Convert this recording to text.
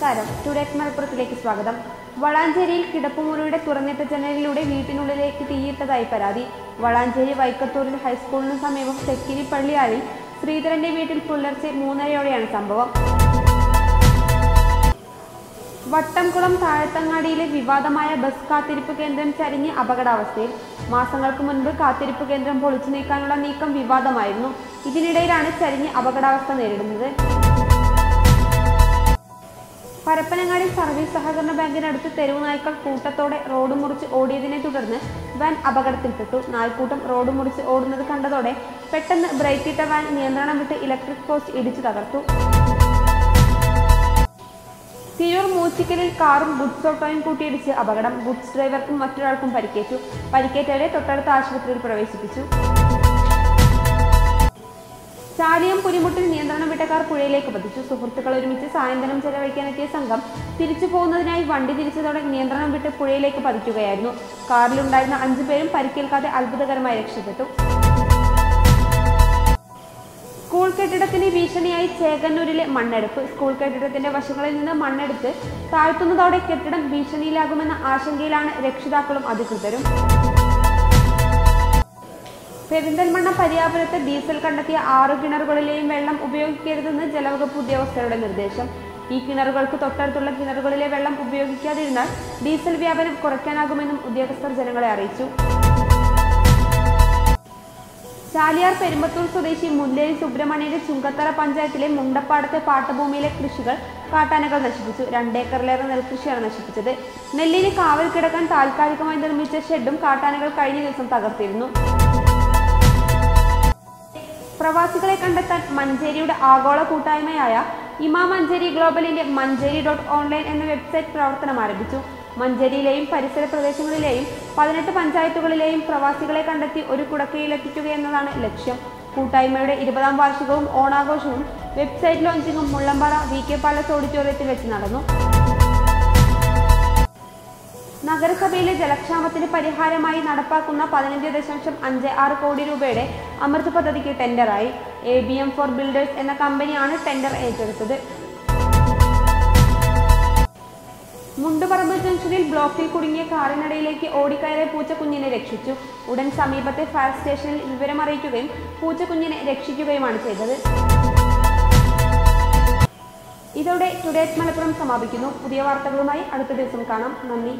സ്വാഗതം. വളാഞ്ചേരിയിൽ കിടപ്പുമുറിയുടെ തുറന്നിട്ട ജനലിലൂടെ വീട്ടിനുള്ളിലേക്ക് തീയിട്ടതായി പരാതി. വളാഞ്ചേരി വൈക്കത്തൂരിൽ ഹൈസ്കൂളിന് സമീപം തെക്കിനി പള്ളിയാലിൽ ശ്രീധരന്റെ വീട്ടിൽ പുലർച്ചെ മൂന്നരയോടെയാണ് സംഭവം. വട്ടംകുളം താഴത്തങ്ങാടിയിലെ വിവാദമായ ബസ് കാത്തിരിപ്പ് കേന്ദ്രം ചരിഞ്ഞ് അപകടാവസ്ഥയിൽ മാസങ്ങൾക്ക് മുൻപ് കാത്തിരിപ്പ് കേന്ദ്രം പൊളിച്ചു നീക്കാനുള്ള നീക്കം വിവാദമായിരുന്നു. ഇതിനിടയിലാണ് ചരിഞ്ഞ് അപകടാവസ്ഥ നേരിടുന്നത്. പരപ്പനങ്ങാടി സർവീസ് സഹകരണ ബാങ്കിനടുത്ത് തെരുവ് നായ്ക്കൾ കൂട്ടത്തോടെ റോഡ് മുറിച്ച് ഓടിയതിനെ തുടർന്ന് വാൻ അപകടത്തിൽപ്പെട്ടു. നായ്ക്കൂട്ടം റോഡ് മുറിച്ച് ഓടുന്നത് കണ്ടതോടെ പെട്ടെന്ന് ബ്രേക്കിട്ട വാൻ നിയന്ത്രണം വിട്ട് ഇലക്ട്രിക് പോസ്റ്റ് ഇടിച്ചു തകർത്തു. തിരൂർ മൂച്ചിക്കലിൽ കാറും ഗുഡ്സ് ഓട്ടോയും കൂട്ടിയിടിച്ച് അപകടം. ഗുഡ്സ് ഡ്രൈവർക്കും മറ്റൊരാൾക്കും പരിക്കേറ്റു. പരിക്കേറ്റവരെ തൊട്ടടുത്ത ആശുപത്രിയിൽ പ്രവേശിപ്പിച്ചു. ചാലിയം പുലിമുട്ടിൽ നിയന്ത്രണം വിട്ടക്കാർ കാർ പുഴയിലേക്ക് പതിച്ചു. സുഹൃത്തുക്കൾ ഒരുമിച്ച് സായന്തനം ചെലവഴിക്കാനെത്തിയ സംഘം തിരിച്ചു പോകുന്നതിനായി വണ്ടി തിരിച്ചതോടെ നിയന്ത്രണം വിട്ട് പുഴയിലേക്ക് പതിക്കുകയായിരുന്നു. കാറിലുണ്ടായിരുന്ന അഞ്ചു പേരും പരിക്കേൽക്കാതെ അത്ഭുതകരമായി രക്ഷപ്പെട്ടു. സ്കൂൾ കെട്ടിടത്തിന് ഭീഷണിയായി ചേകന്നൂരിലെ മണ്ണെടുപ്പ്. സ്കൂൾ കെട്ടിടത്തിന്റെ വശങ്ങളിൽ നിന്ന് മണ്ണെടുത്ത് താഴ്ത്തുന്നതോടെ കെട്ടിടം ഭീഷണിയിലാകുമെന്ന ആശങ്കയിലാണ് രക്ഷിതാക്കളും അധികൃതരും. പെരിന്തൽമണ്ണ പരിയാപുരത്ത് ഡീസൽ കണ്ടെത്തിയ ആറ് കിണറുകളിലെയും വെള്ളം ഉപയോഗിക്കരുതെന്ന് ജലവകുപ്പ് ഉദ്യോഗസ്ഥരുടെ നിർദ്ദേശം. ഈ കിണറുകൾക്ക് തൊട്ടടുത്തുള്ള കിണറുകളിലെ വെള്ളം ഉപയോഗിക്കാതിരുന്നാൽ ഡീസൽ വ്യാപനം കുറയ്ക്കാനാകുമെന്നും ഉദ്യോഗസ്ഥർ ജനങ്ങളെ അറിയിച്ചു. ചാലിയാർ പെരുമ്പത്തൂർ സ്വദേശി മുല്ലേരി സുബ്രഹ്മണ്യന്റെ ചുങ്കത്തറ പഞ്ചായത്തിലെ മുണ്ടപ്പാടത്തെ പാട്ടഭൂമിയിലെ കൃഷികൾ കാട്ടാനകൾ നശിപ്പിച്ചു. രണ്ടേക്കറിലേറെ നെൽകൃഷിയാണ് നശിപ്പിച്ചത്. നെല്ലിന് കാവൽ കിടക്കാൻ താൽക്കാലികമായി നിർമ്മിച്ച ഷെഡും കാട്ടാനകൾ കഴിഞ്ഞ ദിവസം തകർത്തിരുന്നു. പ്രവാസികളെ കണ്ടെത്താൻ മഞ്ചേരിയുടെ ആഗോള കൂട്ടായ്മയായ ഇമാ മഞ്ചേരി ഗ്ലോബലിന്റെ മഞ്ചേരി ഡോട്ട് ഓൺലൈൻ എന്ന വെബ്സൈറ്റ് പ്രവർത്തനം ആരംഭിച്ചു. മഞ്ചേരിയിലെയും പരിസര പ്രദേശങ്ങളിലെയും പതിനെട്ട് പഞ്ചായത്തുകളിലെയും പ്രവാസികളെ കണ്ടെത്തി ഒരു കുടക്കയിലെത്തിക്കുക എന്നതാണ് ലക്ഷ്യം. കൂട്ടായ്മയുടെ ഇരുപതാം വാർഷികവും ഓണാഘോഷവും വെബ്സൈറ്റ് ലോഞ്ചിങ്ങും മുള്ളമ്പാറ വി കെ പാലസ് ഓഡിറ്റോറിയത്തിൽ വെച്ച് നടന്നു. നഗരസഭയിലെ ജലക്ഷാമത്തിന് പരിഹാരമായി നടപ്പാക്കുന്ന പതിനഞ്ച് ദശാംശം അഞ്ച് ആറ് കോടി രൂപയുടെ അമൃത് പദ്ധതിക്ക് ടെൻഡറായി. A B M for builders എന്ന കമ്പനിയാണ് ടെൻഡർ ഏറ്റെടുത്തത്. മുണ്ടുപറമ്പ് ജംഗ്ഷനിൽ ബ്ലോക്കിൽ കുടുങ്ങിയ കാറിനിടയിലേക്ക് ഓടിക്കയറിയ പൂച്ചക്കുഞ്ഞിനെ രക്ഷിച്ചു. ഉടൻ സമീപത്തെ ഫയർ സ്റ്റേഷനിൽ വിവരമറിയിക്കുകയും പൂച്ചക്കുഞ്ഞിനെ രക്ഷിക്കുകയുമാണ് ചെയ്തത്. ഇതോടെ ടുഡേറ്റ് മലപ്പുറം സമാപിക്കുന്നു. പുതിയ വാർത്തകളുമായി അടുത്ത ദിവസം കാണാം. നന്ദി.